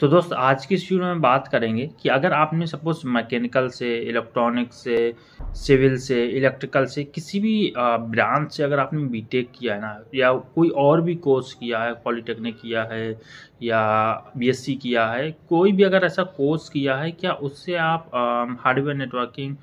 तो दोस्त, आज की इस वीडियो में बात करेंगे कि अगर आपने सपोज़ मैकेनिकल से इलेक्ट्रॉनिक से सिविल से इलेक्ट्रिकल से किसी भी ब्रांच से अगर आपने बीटेक किया है ना, या कोई और भी कोर्स किया है पॉलिटेक्निक किया है, या बीएससी किया है, कोई भी अगर ऐसा कोर्स किया है, क्या उससे आप हार्डवेयर नेटवर्किंग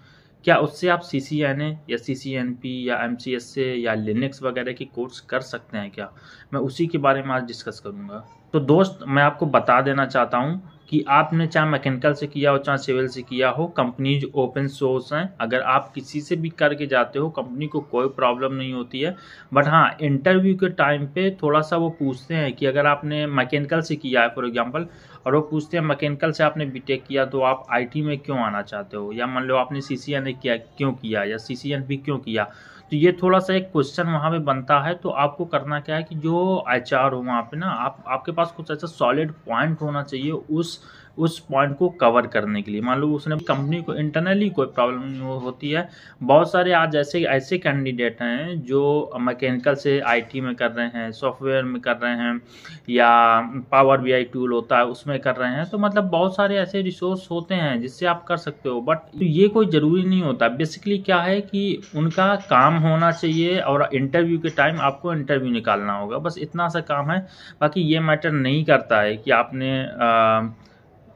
क्या उससे आप सी सी एन ए या सी सी एन पी या एम सी एस ए या लिनक्स वगैरह की कोर्स कर सकते हैं क्या? मैं उसी के बारे में आज डिस्कस करूँगा। तो दोस्त, मैं आपको बता देना चाहता हूँ कि आपने चाहे मैकेनिकल से किया हो, चाहे सिविल से किया हो कंपनीज़ ओपन सोर्स हैं, अगर आप किसी से भी करके जाते हो, कंपनी को कोई प्रॉब्लम नहीं होती है। बट हाँ इंटरव्यू के टाइम पे थोड़ा सा वो पूछते हैं कि अगर आपने मैकेनिकल से किया है फॉर एग्जांपल और वो पूछते हैं, मैकेनिकल से आपने बीटेक किया तो आप आईटी में क्यों आना चाहते हो? या मान लो आपने सी सी किया, क्यों किया, या सी सी क्यों किया? तो ये थोड़ा सा एक क्वेश्चन वहाँ पे बनता है। तो आपको करना क्या है कि जो एच हो वहाँ पे ना, आप, आपके पास कुछ ऐसा सॉलिड पॉइंट होना चाहिए उस उस पॉइंट को कवर करने के लिए। मान लो उसने कंपनी को इंटरनली कोई प्रॉब्लम होती है बहुत सारे आज ऐसे ऐसे कैंडिडेट हैं जो मैकेनिकल से आईटी में कर रहे हैं सॉफ्टवेयर में कर रहे हैं या पावर बी टूल होता है उसमें कर रहे हैं। तो मतलब बहुत सारे ऐसे रिसोर्स होते हैं जिससे आप कर सकते हो। बट तो ये कोई ज़रूरी नहीं होता। बेसिकली क्या है कि उनका काम होना चाहिए और इंटरव्यू के टाइम आपको इंटरव्यू निकालना होगा। बस इतना सा काम है। बाकी ये मैटर नहीं करता है कि आपने आ,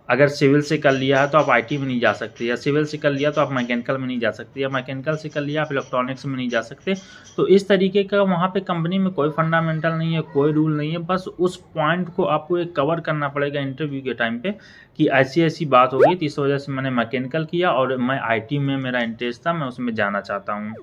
अगर सिविल से कर लिया है तो आप आईटी में नहीं जा सकते, या सिविल से कर लिया तो आप मैकेनिकल में नहीं जा सकते, या मैकेनिकल से कर लिया, आप इलेक्ट्रॉनिक्स में नहीं जा सकते। तो इस तरीके का वहाँ पे कंपनी में कोई फंडामेंटल नहीं है, कोई रूल नहीं है, बस उस पॉइंट को आपको एक कवर करना पड़ेगा इंटरव्यू के टाइम पे कि ऐसी ऐसी बात होगी तो इस वजह से मैंने मैकेनिकल किया और मैं आईटी में मेरा इंटरेस्ट था, मैं उसमें जाना चाहता हूँ।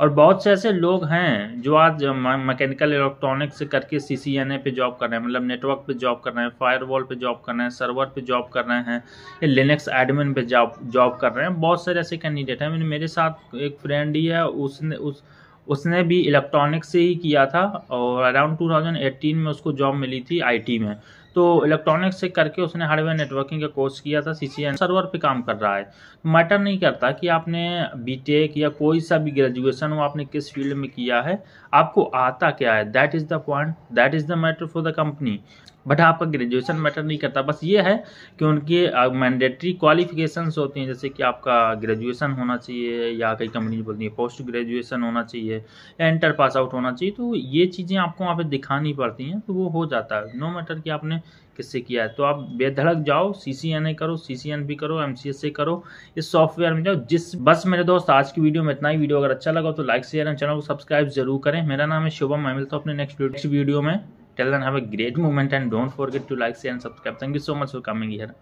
और बहुत से ऐसे लोग हैं जो आज मैकेनिकल इलेक्ट्रॉनिक्स करके सी सी एन ए पे जॉब कर रहे हैं मतलब नेटवर्क पे जॉब कर रहे हैं फायरवॉल पे जॉब कर रहे हैं सर्वर पे जॉब कर रहे हैं, या लिनक्स एडमिन पे जॉब जॉब कर रहे हैं, बहुत सारे ऐसे कैंडिडेट हैं। मैंने मेरे साथ एक फ्रेंड ही है, उसने, उस, उसने भी इलेक्ट्रॉनिक्स से ही किया था, और अराउंड 2018 में उसको जॉब मिली थी आईटी में। तो इलेक्ट्रॉनिक्स से करके उसने हार्डवेयर नेटवर्किंग का कोर्स किया था सी सर्वर पे काम कर रहा है। मैटर नहीं करता कि आपने बीटेक या कोई सा भी ग्रेजुएशन हो, आपने किस फ़ील्ड में किया है, आपको आता क्या है? That is the point that is the matter for the company but आपका ग्रेजुएशन मैटर नहीं करता। बस ये है कि उनके मैंडेटरी क्वालिफिकेशंस होती हैं, जैसे कि आपका ग्रेजुएशन होना चाहिए, या कई कंपनी बोलती है पोस्ट ग्रेजुएशन होना चाहिए या इंटर पास आउट होना चाहिए। तो ये चीज़ें आपको वहाँ पे दिखानी पड़ती हैं तो वो हो जाता है। नो मैटर कि आपने किससे किया है? तो आप बेधड़क जाओ सी सी एन ए करो सी सी एन पी करो एम सी एस ए करो इस सॉफ्टवेयर में जाओ जिस बस मेरे दोस्त आज की वीडियो में इतना ही। वीडियो अगर अच्छा लगा तो लाइक शेयर एंड चैनल को सब्सक्राइब ज़रूर करें। मेरा नाम है शुभम मैं मिलता हूँ अपने नेक्स्ट वीडियो में। Till then, have a great moment and don't forget to like share and subscribe thank you so much for coming here.